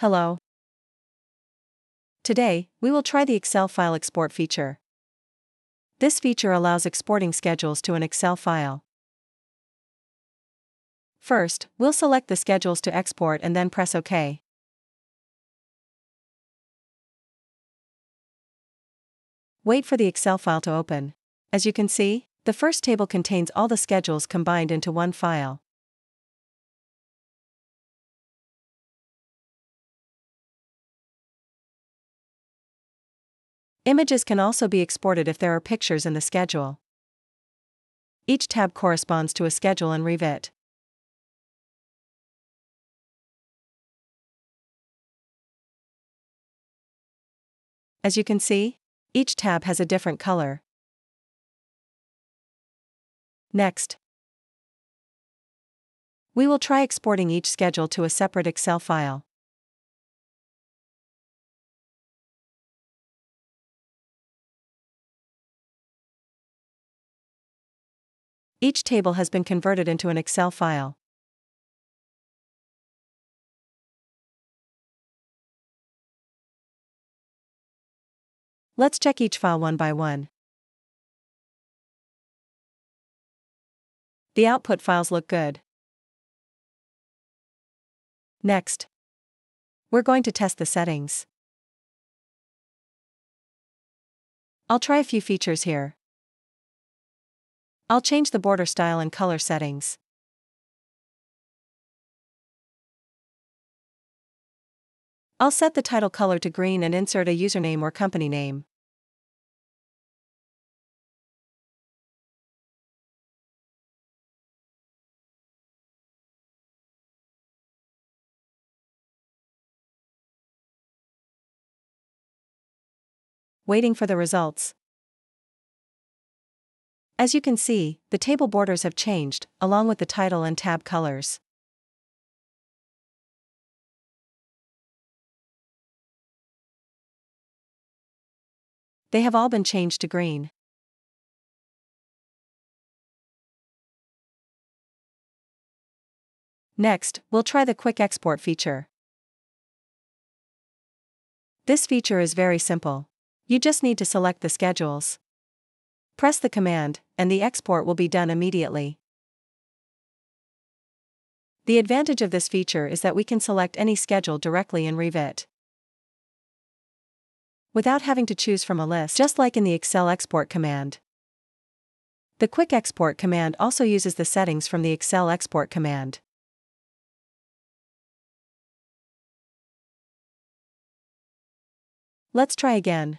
Hello. Today, we will try the Excel file export feature. This feature allows exporting schedules to an Excel file. First, we'll select the schedules to export and then press OK. Wait for the Excel file to open. As you can see, the first table contains all the schedules combined into one file. Images can also be exported if there are pictures in the schedule. Each tab corresponds to a schedule in Revit. As you can see, each tab has a different color. Next, we will try exporting each schedule to a separate Excel file. Each table has been converted into an Excel file. Let's check each file one by one. The output files look good. Next, we're going to test the settings. I'll try a few features here. I'll change the border style and color settings. I'll set the title color to green and insert a username or company name. Waiting for the results. As you can see, the table borders have changed, along with the title and tab colors. They have all been changed to green. Next, we'll try the Quick Export feature. This feature is very simple. You just need to select the schedules. Press the command, and the export will be done immediately. The advantage of this feature is that we can select any schedule directly in Revit. Without having to choose from a list, just like in the Excel export command. The Quick Export command also uses the settings from the Excel export command. Let's try again.